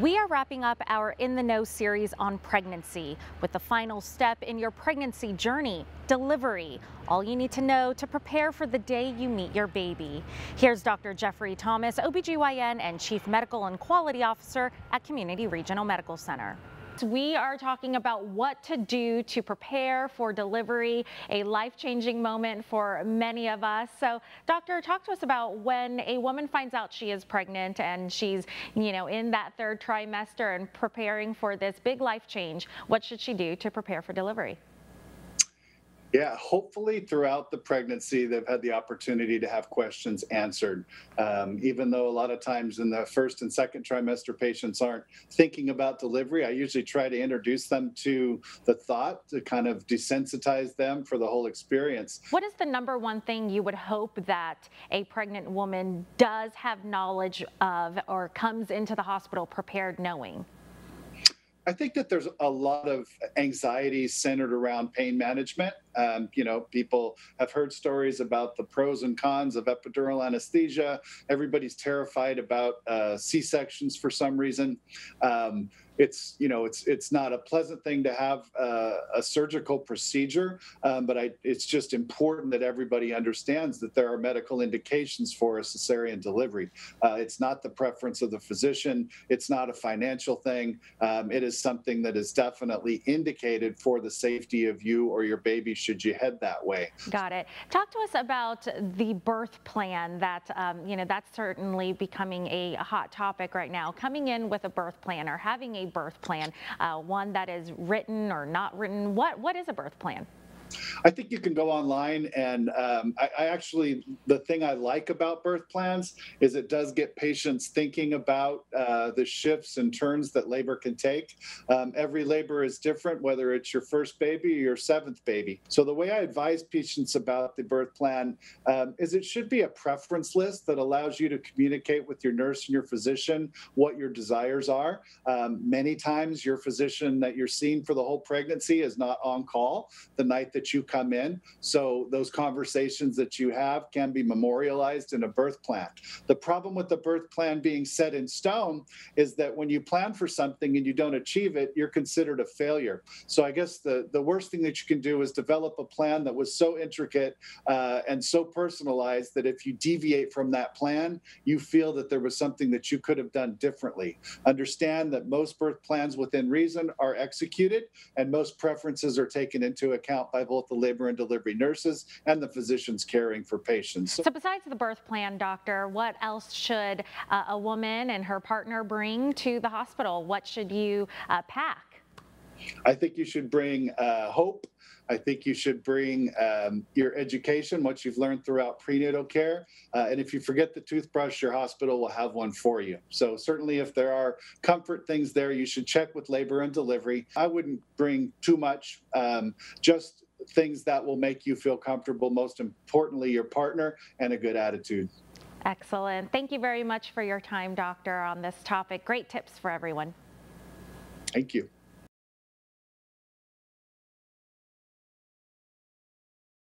We are wrapping up our In the Know series on pregnancy with the final step in your pregnancy journey, delivery. All you need to know to prepare for the day you meet your baby. Here's Dr. Jeffrey Thomas, OBGYN and Chief Medical and Quality Officer at Community Regional Medical Center. We are talking about what to do to prepare for delivery, a life-changing moment for many of us. So, doctor, talk to us about when a woman finds out she is pregnant and she's, you know, in that third trimester and preparing for this big life change. What should she do to prepare for delivery? Yeah, hopefully throughout the pregnancy, they've had the opportunity to have questions answered. Um, even though a lot of times in the first and second trimester, patients aren't thinking about delivery, I usually try to introduce them to the thought to kind of desensitize them for the whole experience. What is the number one thing you would hope that a pregnant woman does have knowledge of or comes into the hospital prepared knowing? I think that there's a lot of anxiety centered around pain management. Um, you know, people have heard stories about the pros and cons of epidural anesthesia. Everybody's terrified about uh, C sections for some reason. Um, it's you know it's it's not a pleasant thing to have uh, a surgical procedure, um, but I, it's just important that everybody understands that there are medical indications for a cesarean delivery. Uh, it's not the preference of the physician. It's not a financial thing. Um, it is something that is definitely indicated for the safety of you or your baby should you head that way. Got it. Talk to us about the birth plan. That um, you know that's certainly becoming a hot topic right now. Coming in with a birth plan or having a birth plan, uh, one that is written or not written. What What is a birth plan? I think you can go online, and um, I, I, actually, the thing I like about birth plans is it does get patients thinking about uh, the shifts and turns that labor can take. Um, every labor is different, whether it's your first baby or your seventh baby. So, the way I advise patients about the birth plan um, is it should be a preference list that allows you to communicate with your nurse and your physician what your desires are. Um, many times, your physician that you're seeing for the whole pregnancy is not on call the night that that you come in. So those conversations that you have can be memorialized in a birth plan. The problem with the birth plan being set in stone is that when you plan for something and you don't achieve it, you're considered a failure. So I guess the, the worst thing that you can do is develop a plan that was so intricate uh, and so personalized that if you deviate from that plan, you feel that there was something that you could have done differently. Understand that most birth plans within reason are executed and most preferences are taken into account by both the labor and delivery nurses and the physicians caring for patients. So, besides the birth plan, doctor, what else should uh, a woman and her partner bring to the hospital? What should you uh, pack? I think you should bring uh, hope. I think you should bring um, your education, what you've learned throughout prenatal care. Uh, and if you forget the toothbrush, your hospital will have one for you. So, certainly, if there are comfort things there, you should check with labor and delivery. I wouldn't bring too much, um, just things that will make you feel comfortable, most importantly, your partner, and a good attitude. Excellent. Thank you very much for your time, doctor, on this topic. Great tips for everyone. Thank you.